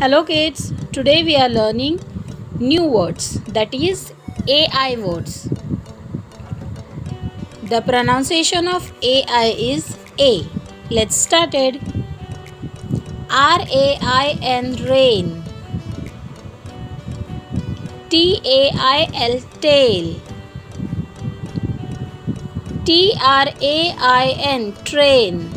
Hello kids, today we are learning new words that is AI words. The pronunciation of AI is A. Let's start it. R A I N rain. T A I L tail. T R A I N train.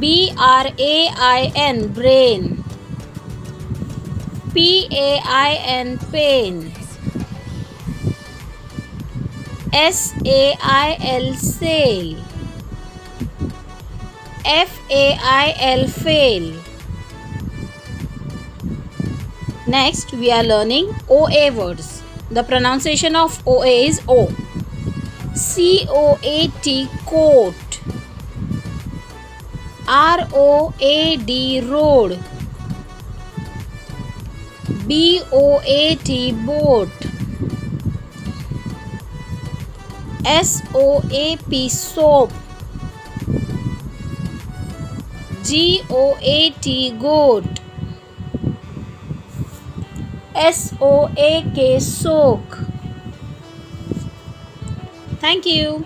B R A I N brain. P A I N pain. S A I L sail. F A I L fail. Next we are learning OA words. The pronunciation of OA is O. C O A T coat. R O A D road. B O A T boat. S O A P soap. G O A T goat. S O A K soak. Thank you.